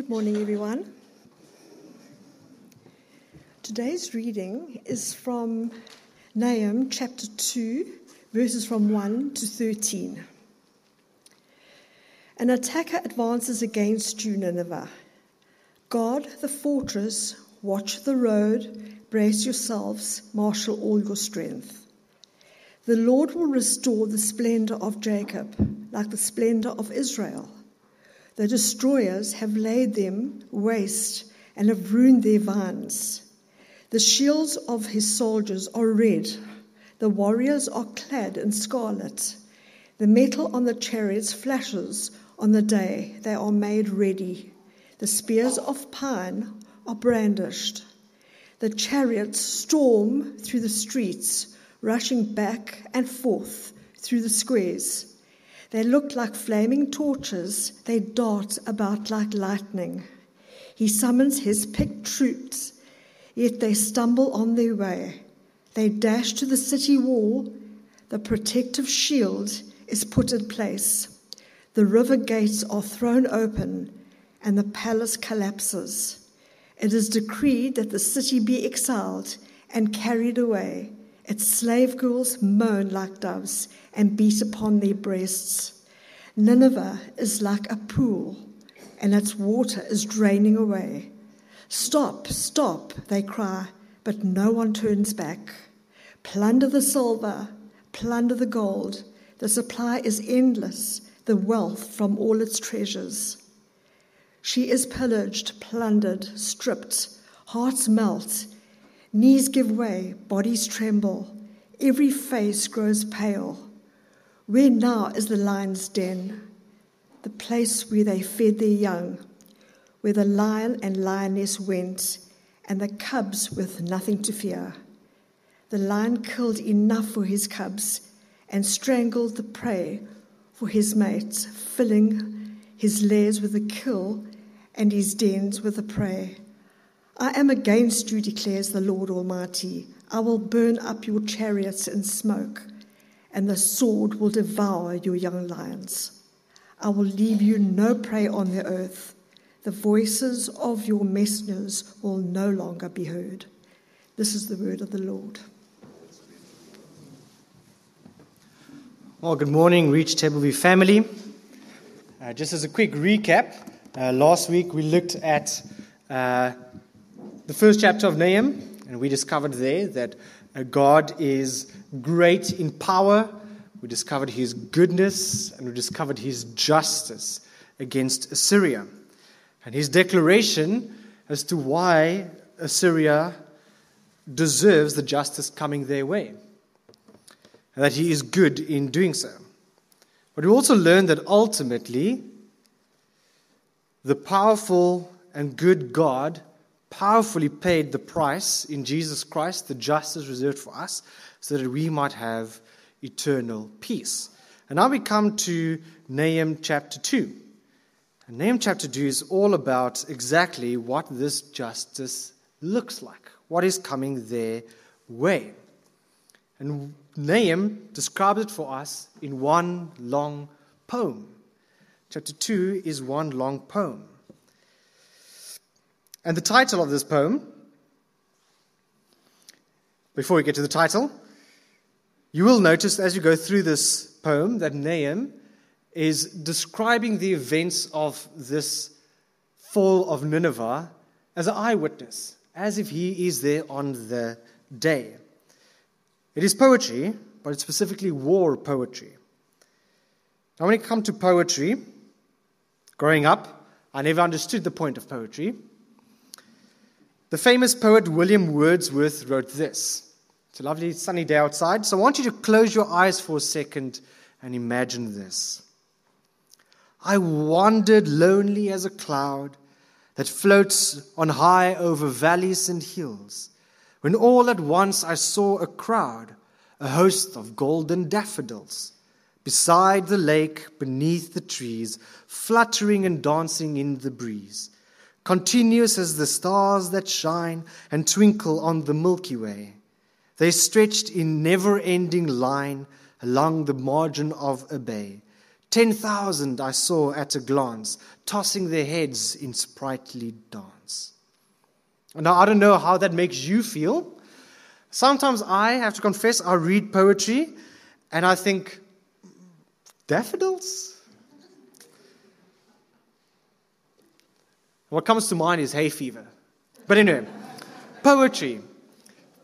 Good morning, everyone. Today's reading is from Nahum chapter 2, verses from 1 to 13. An attacker advances against you, Nineveh. Guard the fortress, watch the road, brace yourselves, marshal all your strength. The Lord will restore the splendor of Jacob, like the splendor of Israel. The destroyers have laid them waste and have ruined their vines. The shields of his soldiers are red, the warriors are clad in scarlet. The metal on the chariots flashes on the day they are made ready. The spears of pine are brandished. The chariots storm through the streets, rushing back and forth through the squares. They look like flaming torches, they dart about like lightning. He summons his picked troops, yet they stumble on their way. They dash to the city wall, the protective shield is put in place. The river gates are thrown open, and the palace collapses. It is decreed that the city be exiled and carried away. Its slave girls moan like doves and beat upon their breasts. Nineveh is like a pool, and its water is draining away. Stop, stop, they cry, but no one turns back. Plunder the silver, plunder the gold. The supply is endless, the wealth from all its treasures. She is pillaged, plundered, stripped. Hearts melt, knees give way, bodies tremble. Every face grows pale. Where now is the lion's den, the place where they fed their young, where the lion and lioness went, and the cubs with nothing to fear? The lion killed enough for his cubs and strangled the prey for his mates, filling his lairs with the kill and his dens with the prey. I am against you, declares the Lord Almighty. I will burn up your chariots in smoke and the sword will devour your young lions. I will leave you no prey on the earth. The voices of your messengers will no longer be heard. This is the word of the Lord. Well, good morning, Reach Table View family. Uh, just as a quick recap, uh, last week we looked at uh, the first chapter of Nahum, and we discovered there that uh, God is great in power. We discovered his goodness and we discovered his justice against Assyria. And his declaration as to why Assyria deserves the justice coming their way. And that he is good in doing so. But we also learned that ultimately, the powerful and good God powerfully paid the price in Jesus Christ, the justice reserved for us, so that we might have eternal peace. And now we come to Nahum chapter 2. And Nahum chapter 2 is all about exactly what this justice looks like, what is coming their way. And Nahum describes it for us in one long poem. Chapter 2 is one long poem. And the title of this poem, before we get to the title, you will notice as you go through this poem that Nahum is describing the events of this fall of Nineveh as an eyewitness, as if he is there on the day. It is poetry, but it's specifically war poetry. Now, when it comes to poetry, growing up, I never understood the point of poetry. The famous poet William Wordsworth wrote this. It's a lovely sunny day outside, so I want you to close your eyes for a second and imagine this. I wandered lonely as a cloud that floats on high over valleys and hills, when all at once I saw a crowd, a host of golden daffodils, beside the lake, beneath the trees, fluttering and dancing in the breeze continuous as the stars that shine and twinkle on the Milky Way. They stretched in never ending line along the margin of a bay, 10,000 I saw at a glance, tossing their heads in sprightly dance. Now, I don't know how that makes you feel. Sometimes I have to confess, I read poetry and I think, daffodils? What comes to mind is hay fever. But anyway, poetry.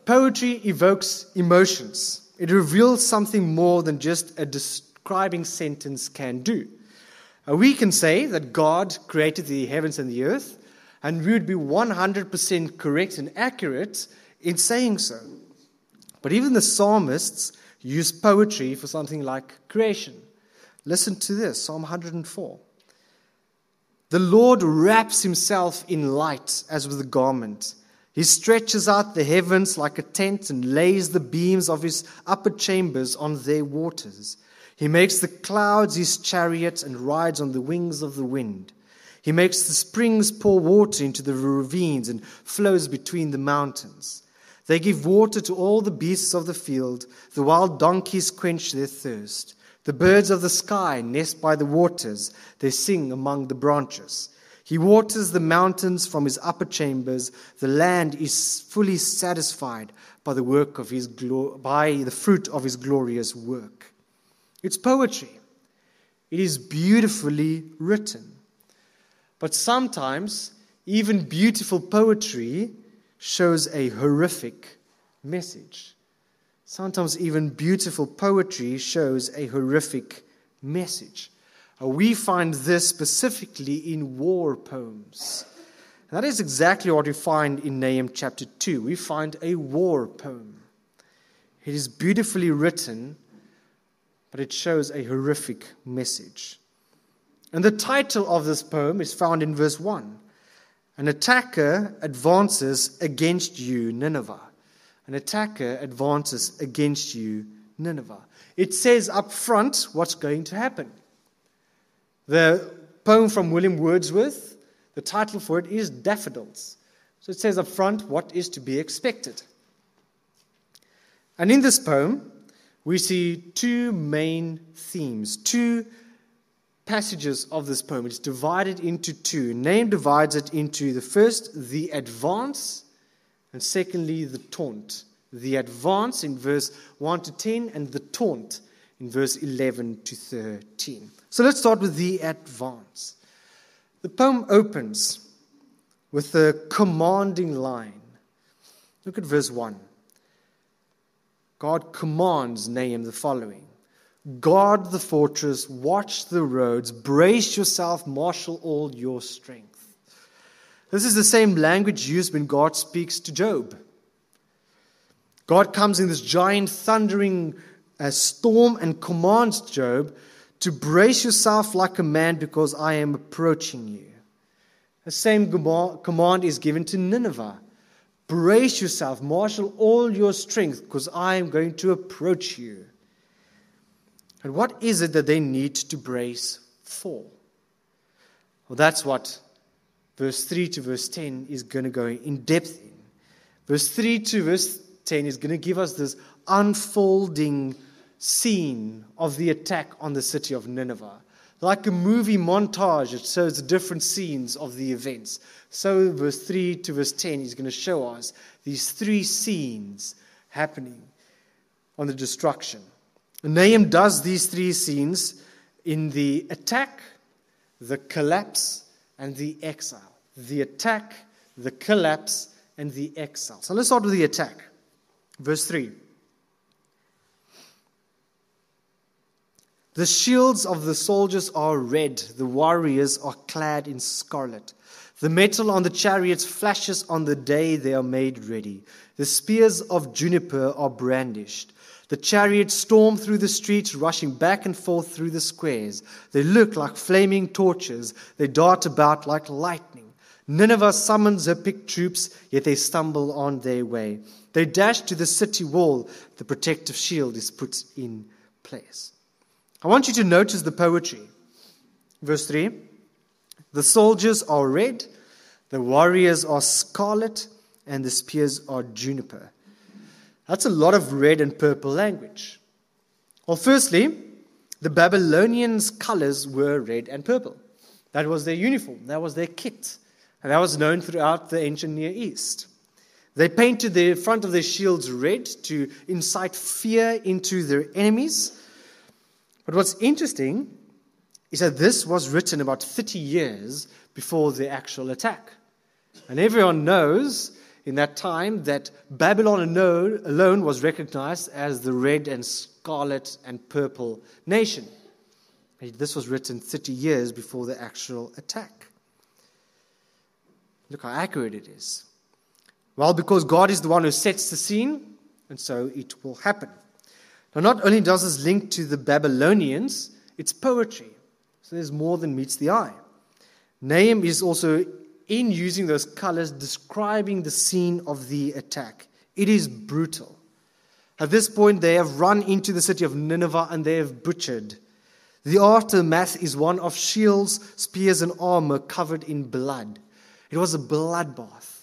Poetry evokes emotions. It reveals something more than just a describing sentence can do. Uh, we can say that God created the heavens and the earth, and we would be 100% correct and accurate in saying so. But even the psalmists use poetry for something like creation. Listen to this Psalm 104. The Lord wraps himself in light as with a garment. He stretches out the heavens like a tent and lays the beams of his upper chambers on their waters. He makes the clouds his chariot and rides on the wings of the wind. He makes the springs pour water into the ravines and flows between the mountains. They give water to all the beasts of the field. The wild donkeys quench their thirst. The birds of the sky nest by the waters. They sing among the branches. He waters the mountains from his upper chambers. The land is fully satisfied by the work of his glo- by the fruit of his glorious work. It's poetry. It is beautifully written. But sometimes even beautiful poetry shows a horrific message. Sometimes even beautiful poetry shows a horrific message. Uh, we find this specifically in war poems. that is exactly what we find in Nahum chapter 2. We find a war poem. It is beautifully written, but it shows a horrific message. And the title of this poem is found in verse 1 An attacker advances against you, Nineveh. An attacker advances against you, Nineveh. It says up front what's going to happen. The poem from William Wordsworth, the title for it is Daffodils. So it says up front what is to be expected. And in this poem, we see two main themes, two passages of this poem. It's divided into two. Nahum divides it into the first, the advance, and secondly, the taunt. The advance in verse 1 to 10, and the taunt in verse 11 to 13. So let's start with the advance. The poem opens with a commanding line. Look at verse 1. God commands Nahum the following Guard the fortress, watch the roads, brace yourself, marshal all your strength. This is the same language used when God speaks to Job. God comes in this giant thundering uh, storm and commands Job to brace yourself like a man because I am approaching you. The same command is given to Nineveh. Brace yourself, marshal all your strength because I am going to approach you. And what is it that they need to brace for? Well, that's what verse 3 to verse 10 is going to go in depth in. Verse 3 to verse 10 is going to give us this unfolding scene of the attack on the city of Nineveh. Like a movie montage, it shows the different scenes of the events. So, verse 3 to verse 10 is going to show us these three scenes happening on the destruction. Nahum does these three scenes in the attack, the collapse, and the exile. The attack, the collapse, and the exile. So let's start with the attack. Verse 3. The shields of the soldiers are red, the warriors are clad in scarlet. The metal on the chariots flashes on the day they are made ready. The spears of juniper are brandished. The chariots storm through the streets, rushing back and forth through the squares. They look like flaming torches. They dart about like lightning. Nineveh summons her picked troops, yet they stumble on their way. They dash to the city wall. The protective shield is put in place. I want you to notice the poetry. Verse 3 The soldiers are red, the warriors are scarlet, and the spears are juniper. That's a lot of red and purple language. Well, firstly, The Babylonians' colors were red and purple. That was their uniform, that was their kit. And that was known throughout the ancient Near East. They painted the front of their shields red to incite fear into their enemies. But what's interesting is that this was written about 30 years before the actual attack. And everyone knows in that time that Babylon alone was recognized as the red and scarlet and purple nation. This was written 30 years before the actual attack. Look how accurate it is. Well, because God is the one who sets the scene, and so it will happen. Now, not only does this link to the Babylonians, it's poetry. So there's more than meets the eye. Nahum is also in using those colors describing the scene of the attack. It is brutal. At this point, they have run into the city of Nineveh and they have butchered. The aftermath is one of shields, spears, and armor covered in blood. It was a bloodbath.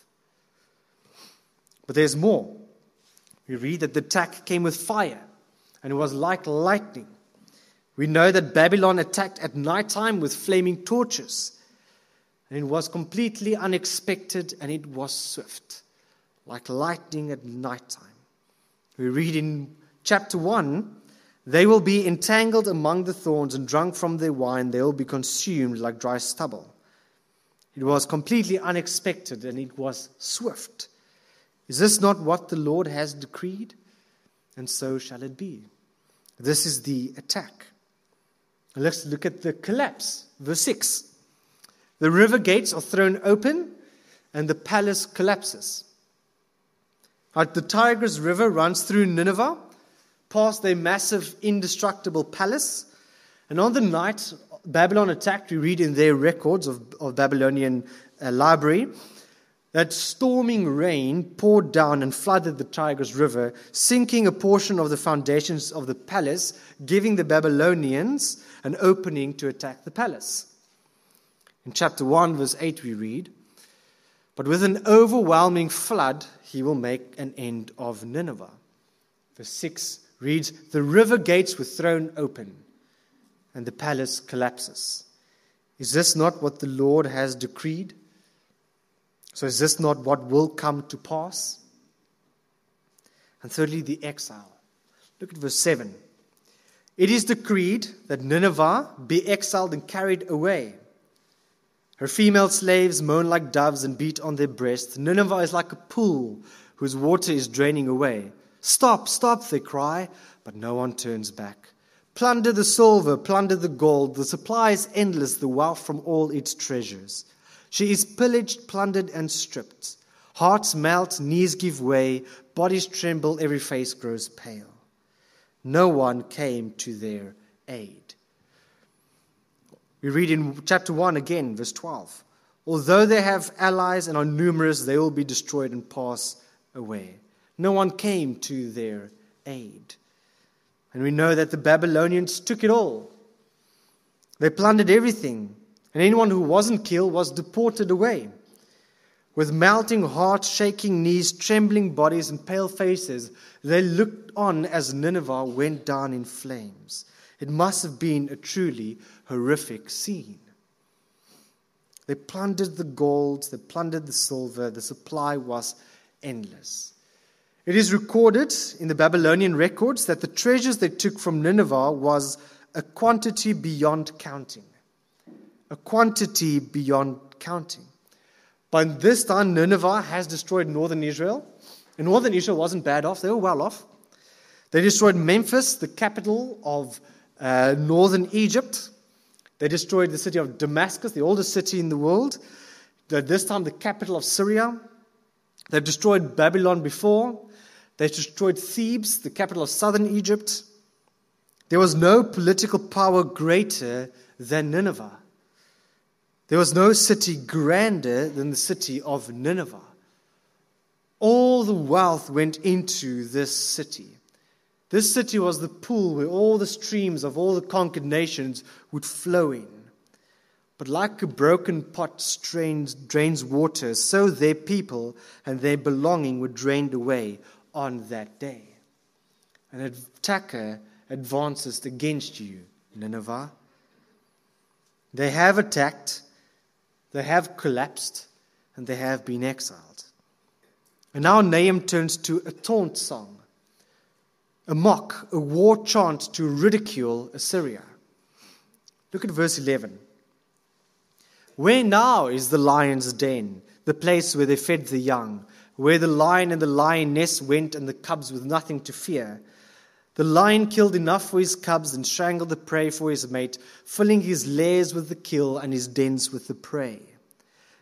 But there's more. We read that the attack came with fire, and it was like lightning. We know that Babylon attacked at night time with flaming torches. And it was completely unexpected and it was swift, like lightning at night time. We read in chapter 1 they will be entangled among the thorns and drunk from their wine. They will be consumed like dry stubble. It was completely unexpected and it was swift. Is this not what the Lord has decreed? And so shall it be. This is the attack. Let's look at the collapse. Verse 6. The river gates are thrown open and the palace collapses. Right, the Tigris River runs through Nineveh, past their massive, indestructible palace. And on the night Babylon attacked, we read in their records of, of Babylonian uh, library that storming rain poured down and flooded the Tigris River, sinking a portion of the foundations of the palace, giving the Babylonians an opening to attack the palace. In chapter 1, verse 8, we read, But with an overwhelming flood, he will make an end of Nineveh. Verse 6 reads, The river gates were thrown open, and the palace collapses. Is this not what the Lord has decreed? So, is this not what will come to pass? And thirdly, the exile. Look at verse 7. It is decreed that Nineveh be exiled and carried away. Her female slaves moan like doves and beat on their breasts. Nineveh is like a pool whose water is draining away. Stop, stop, they cry, but no one turns back. Plunder the silver, plunder the gold. The supply is endless, the wealth from all its treasures. She is pillaged, plundered, and stripped. Hearts melt, knees give way, bodies tremble, every face grows pale. No one came to their aid. We read in chapter 1 again, verse 12. Although they have allies and are numerous, they will be destroyed and pass away. No one came to their aid. And we know that the Babylonians took it all. They plundered everything and anyone who wasn't killed was deported away. With melting hearts, shaking knees, trembling bodies, and pale faces, they looked on as Nineveh went down in flames. It must have been a truly horrific scene. They plundered the gold, they plundered the silver, the supply was endless. It is recorded in the Babylonian records that the treasures they took from Nineveh was a quantity beyond counting a quantity beyond counting. By this time, Nineveh has destroyed northern Israel. And northern Israel wasn't bad off, they were well off. They destroyed Memphis, the capital of uh, northern Egypt. They destroyed the city of Damascus, the oldest city in the world. This time, the capital of Syria. They've destroyed Babylon before. They destroyed Thebes, the capital of southern Egypt. There was no political power greater than Nineveh. There was no city grander than the city of Nineveh. All the wealth went into this city. This city was the pool where all the streams of all the conquered nations would flow in. But like a broken pot strains, drains water, so their people and their belonging were drained away on that day. An attacker advances against you Nineveh. They have attacked, they have collapsed, and they have been exiled. And now Nahum turns to a taunt song, a mock, a war chant to ridicule Assyria. Look at verse 11. Where now is the lion's den, the place where they fed the young, where the lion and the lioness went and the cubs with nothing to fear? The lion killed enough for his cubs and strangled the prey for his mate, filling his lairs with the kill and his dens with the prey.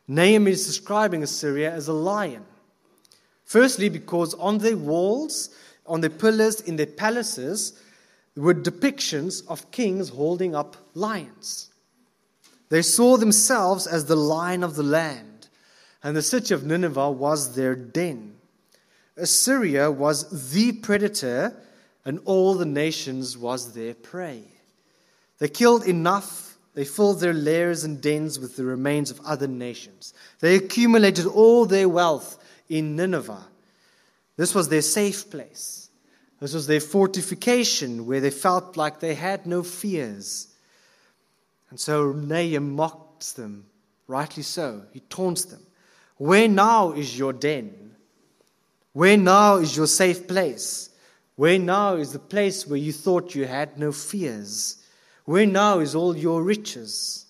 Nahum is describing Assyria as a lion. Firstly, because on their walls, on their pillars, in their palaces, were depictions of kings holding up lions. They saw themselves as the lion of the land, and the city of Nineveh was their den. Assyria was the predator, and all the nations was their prey. They killed enough, they filled their lairs and dens with the remains of other nations. They accumulated all their wealth in Nineveh. This was their safe place. This was their fortification where they felt like they had no fears. And so Nahum mocks them, rightly so. He taunts them. Where now is your den? Where now is your safe place? Where now is the place where you thought you had no fears? Where now is all your riches?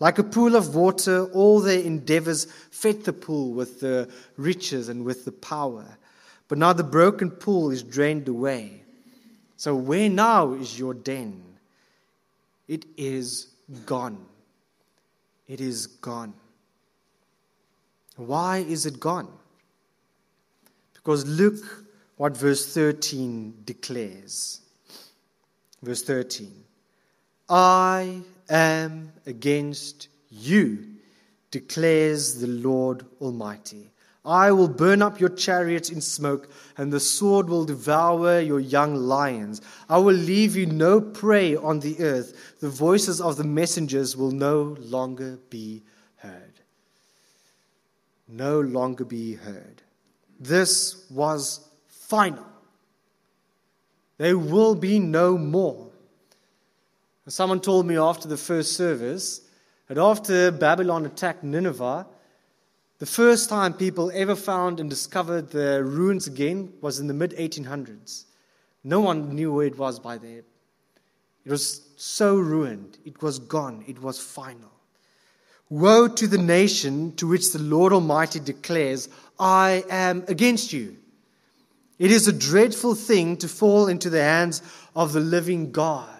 Like a pool of water, all their endeavors fed the pool with the riches and with the power. But now the broken pool is drained away. So, where now is your den? It is gone. It is gone. Why is it gone? Because look what verse 13 declares. Verse 13 I am against you, declares the Lord Almighty. I will burn up your chariots in smoke, and the sword will devour your young lions. I will leave you no prey on the earth. The voices of the messengers will no longer be. No longer be heard. This was final. There will be no more. Someone told me after the first service that after Babylon attacked Nineveh, the first time people ever found and discovered the ruins again was in the mid 1800s. No one knew where it was by then. It was so ruined, it was gone, it was final. Woe to the nation to which the Lord Almighty declares, I am against you. It is a dreadful thing to fall into the hands of the living God.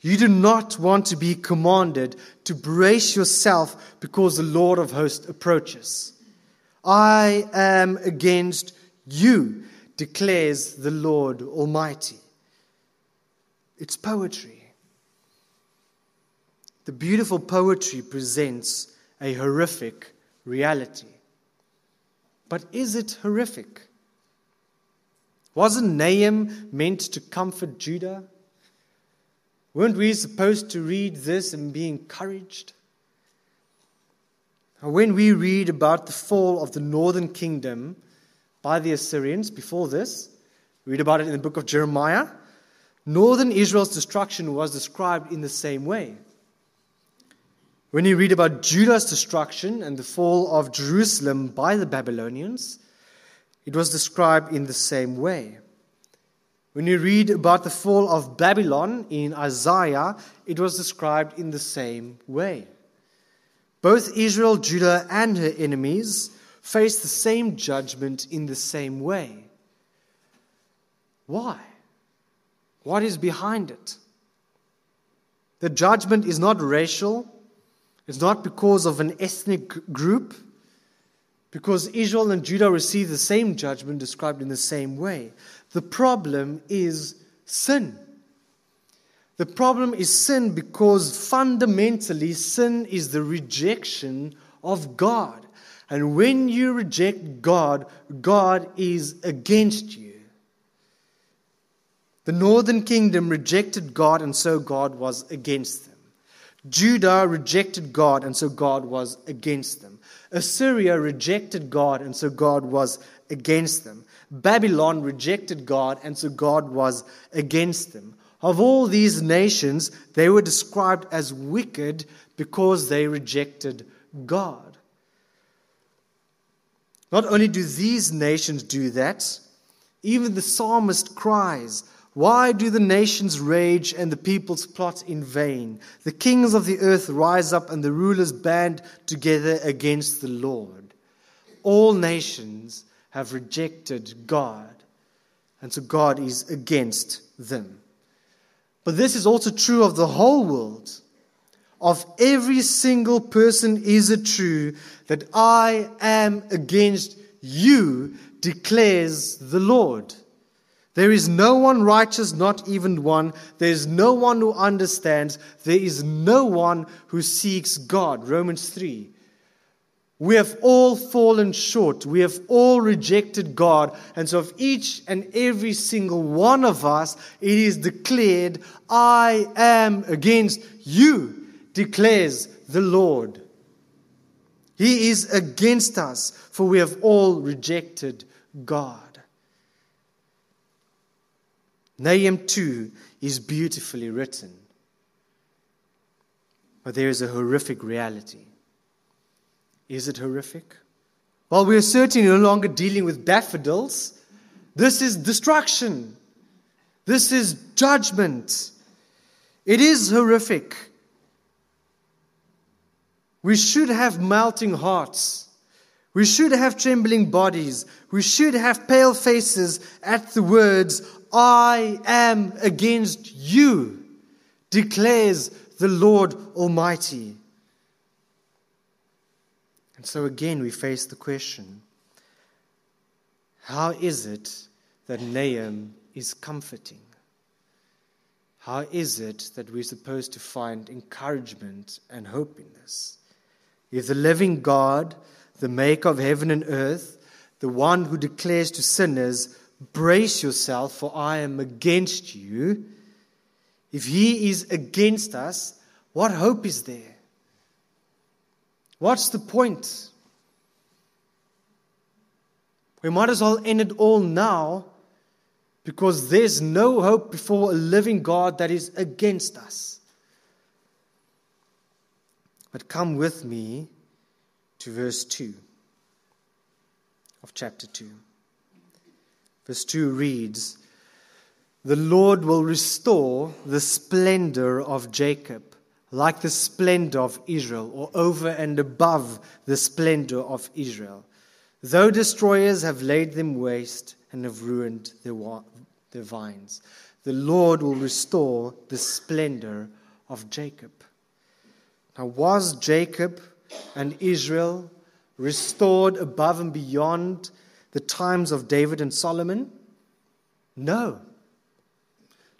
You do not want to be commanded to brace yourself because the Lord of hosts approaches. I am against you, declares the Lord Almighty. It's poetry. The beautiful poetry presents a horrific reality. But is it horrific? Wasn't Nahum meant to comfort Judah? Weren't we supposed to read this and be encouraged? When we read about the fall of the northern kingdom by the Assyrians, before this, read about it in the book of Jeremiah, northern Israel's destruction was described in the same way. When you read about Judah's destruction and the fall of Jerusalem by the Babylonians, it was described in the same way. When you read about the fall of Babylon in Isaiah, it was described in the same way. Both Israel, Judah, and her enemies face the same judgment in the same way. Why? What is behind it? The judgment is not racial, it's not because of an ethnic group, because Israel and Judah receive the same judgment described in the same way. The problem is sin. The problem is sin because fundamentally sin is the rejection of God. And when you reject God, God is against you. The northern kingdom rejected God, and so God was against them. Judah rejected God, and so God was against them. Assyria rejected God, and so God was against them. Babylon rejected God, and so God was against them. of all these nations, they were described as wicked because they rejected God. Not only do these nations do that, even the psalmist cries, Why do the nations rage and the peoples plot in vain? The kings of the earth rise up and the rulers band together against the Lord. All nations have rejected God, and so God is against them. But this is also true of the whole world. Of every single person is it true that I am against you, declares the Lord. There is no one righteous, not even one. There is no one who understands. There is no one who seeks God. Romans 3. We have all fallen short. We have all rejected God. And so, of each and every single one of us, it is declared, I am against you, declares the Lord. He is against us, for we have all rejected God. Nahum 2 is beautifully written, but there is a horrific reality. Is it horrific? Well, we are certainly no longer dealing with daffodils. This is destruction. This is judgment. It is horrific. We should have melting hearts. We should have trembling bodies. We should have pale faces at the words, I am against you, declares the Lord Almighty. And so again, we face the question how is it that Nahum is comforting? How is it that we're supposed to find encouragement and hope in this? If the living God, the maker of heaven and earth, the one who declares to sinners, Brace yourself, for I am against you, if he is against us, what hope is there? What's the point? We might as well end it all now because there's no hope before a living God that is against us. But come with me to verse 2 of chapter 2. Verse 2 reads The Lord will restore the splendor of Jacob like the splendor of Israel, or over and above the splendor of Israel. Though destroyers have laid them waste and have ruined their, their vines, the Lord will restore the splendor of Jacob. Now, was Jacob and Israel restored above and beyond the times of David and Solomon? No.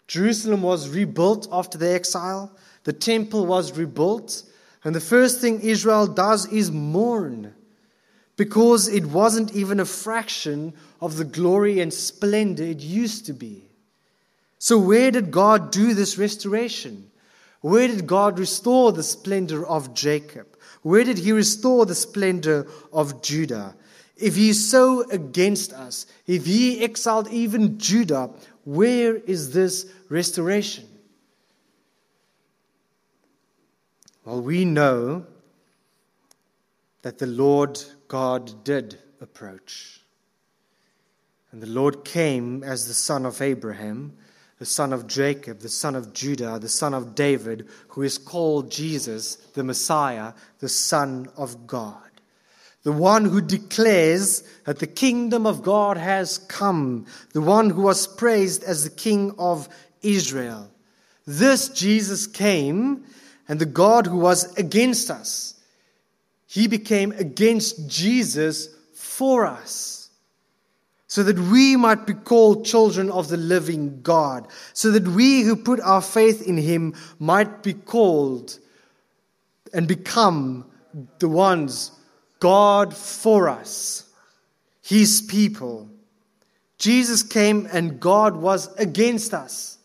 Jerusalem was rebuilt after the exile. The temple was rebuilt. And the first thing Israel does is mourn because it wasn't even a fraction of the glory and splendor it used to be. So, where did God do this restoration? Where did God restore the splendor of Jacob? Where did He restore the splendor of Judah? If He is so against us, if He exiled even Judah, where is this restoration? Well, we know that the Lord God did approach. And the Lord came as the son of Abraham, the son of Jacob, the son of Judah, the son of David, who is called Jesus, the Messiah, the Son of God. The one who declares that the kingdom of God has come, the one who was praised as the King of Israel. This Jesus came and the God who was against us, he became against Jesus for us, so that we might be called children of the living God, so that we who put our faith in him might be called and become the ones God for us, his people. Jesus came and God was against us.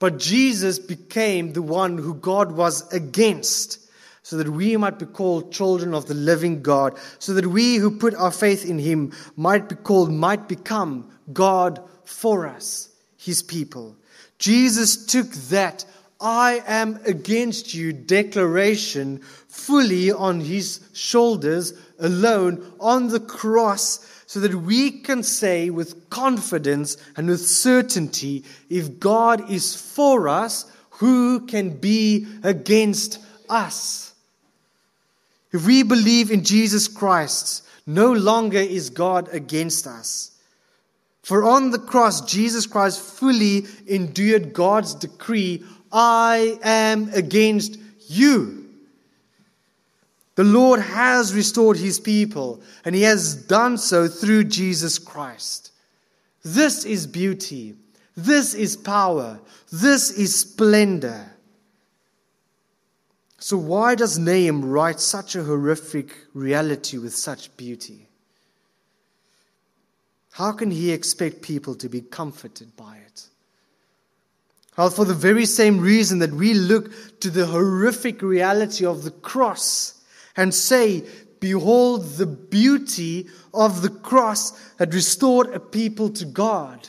But Jesus became the one who God was against, so that we might be called children of the living God, so that we who put our faith in him might be called, might become God for us, his people. Jesus took that I am against you declaration fully on his shoulders alone on the cross so that we can say with confidence and with certainty if God is for us, who can be against us? If we believe in Jesus Christ, no longer is God against us. For on the cross, Jesus Christ fully endured God's decree I am against you. The Lord has restored his people, and he has done so through Jesus Christ. This is beauty. This is power. This is splendor. So, why does Nahum write such a horrific reality with such beauty? How can he expect people to be comforted by it? Well, for the very same reason that we look to the horrific reality of the cross and say, Behold the beauty of the cross that restored a people to God.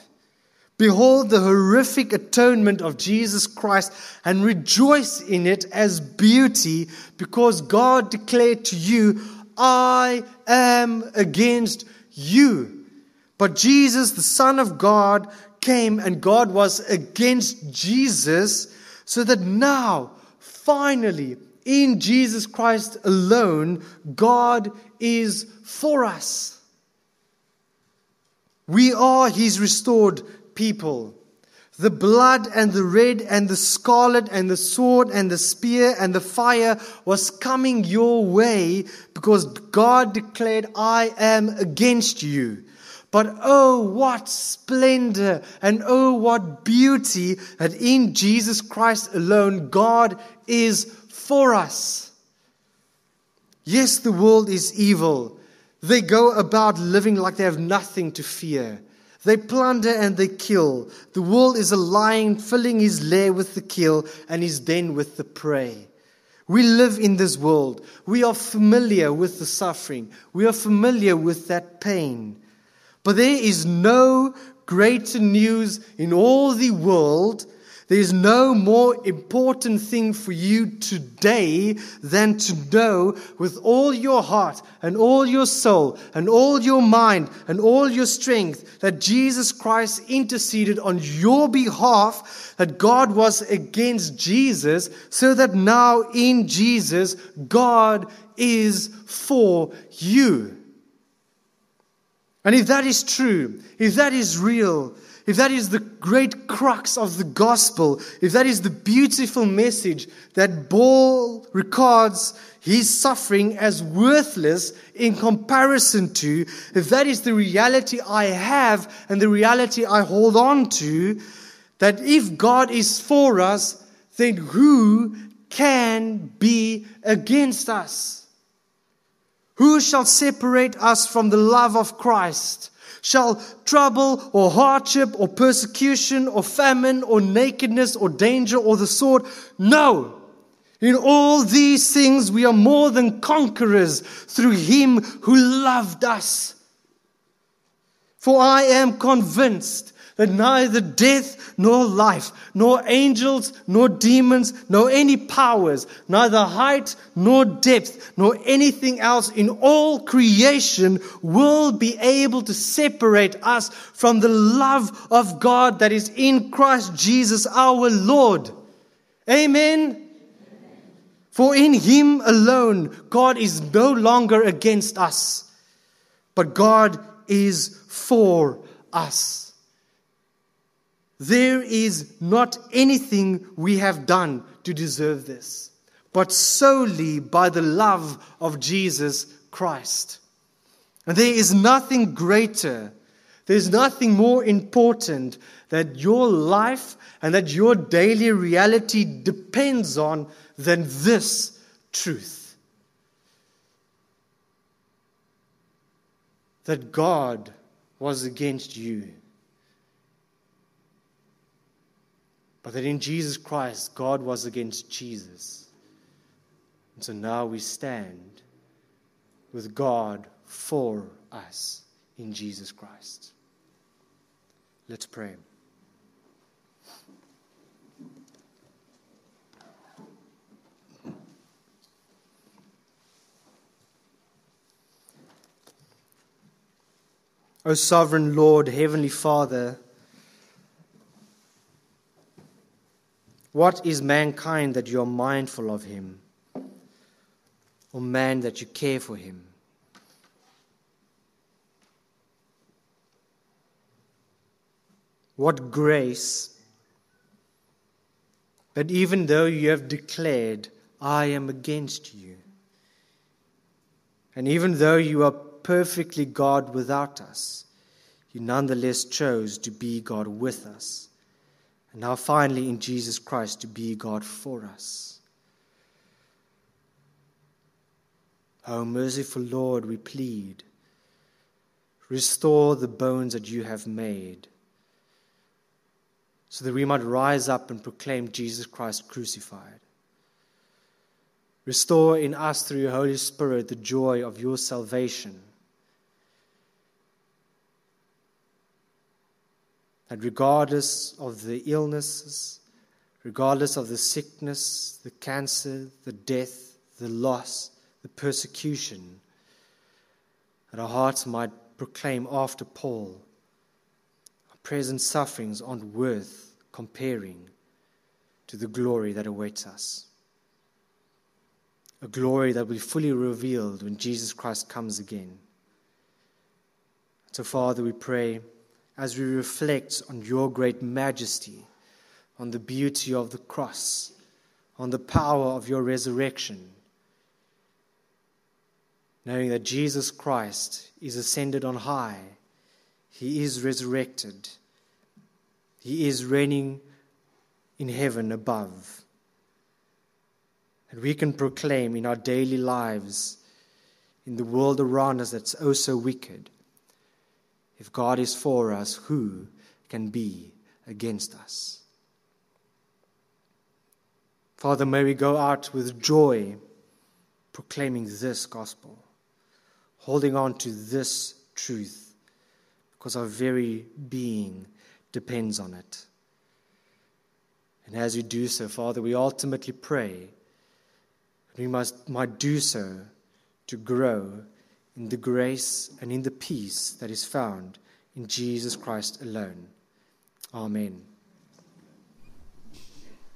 Behold the horrific atonement of Jesus Christ and rejoice in it as beauty because God declared to you, I am against you. But Jesus, the Son of God, came and God was against Jesus, so that now, finally, in Jesus Christ alone, God is for us. We are His restored people. The blood and the red and the scarlet and the sword and the spear and the fire was coming your way because God declared, I am against you. But oh, what splendor and oh, what beauty that in Jesus Christ alone God is for us. Yes, the world is evil. They go about living like they have nothing to fear. They plunder and they kill. The world is a lion filling his lair with the kill and his den with the prey. We live in this world. We are familiar with the suffering. We are familiar with that pain. But there is no greater news in all the world. There is no more important thing for you today than to know with all your heart and all your soul and all your mind and all your strength that Jesus Christ interceded on your behalf, that God was against Jesus, so that now in Jesus, God is for you. And if that is true, if that is real, if that is the great crux of the gospel, if that is the beautiful message that Paul records his suffering as worthless in comparison to, if that is the reality I have and the reality I hold on to, that if God is for us, then who can be against us? Who shall separate us from the love of Christ? Shall trouble or hardship or persecution or famine or nakedness or danger or the sword? No. In all these things we are more than conquerors through him who loved us. For I am convinced that neither death nor life, nor angels nor demons, nor any powers, neither height nor depth, nor anything else in all creation will be able to separate us from the love of God that is in Christ Jesus our Lord. Amen. For in Him alone, God is no longer against us, but God is for us. There is not anything we have done to deserve this, but solely by the love of Jesus Christ. And there is nothing greater, there's nothing more important that your life and that your daily reality depends on than this truth. That God was against you. But that in Jesus Christ, God was against Jesus. And so now we stand with God for us in Jesus Christ. Let's pray. O sovereign Lord, Heavenly Father, what is mankind that you are mindful of him, or man that you care for him? What grace that even though you have declared, I am against you, and even though you are perfectly God without us, you nonetheless chose to be God with us. And now, finally, in Jesus Christ, to be God for us. O oh, merciful Lord, we plead, restore the bones that you have made, so that we might rise up and proclaim Jesus Christ crucified. Restore in us through your Holy Spirit the joy of your salvation. That regardless of the illnesses, regardless of the sickness, the cancer, the death, the loss, the persecution, that our hearts might proclaim after Paul, our present sufferings aren't worth comparing to the glory that awaits us a glory that will be fully revealed when Jesus Christ comes again. So, Father, we pray as we reflect on your great majesty, on the beauty of the cross, on the power of your resurrection, knowing that Jesus Christ is ascended on high, he is resurrected, he is reigning in heaven above And we can proclaim in our daily lives, in the world around us that's oh so wicked. If God is for us, who can be against us? Father, may we go out with joy proclaiming this gospel, holding on to this truth, because our very being depends on it. And as we do so, Father, we ultimately pray that we must, might do so to grow in the grace and in the peace that is found in Jesus Christ alone. Amen.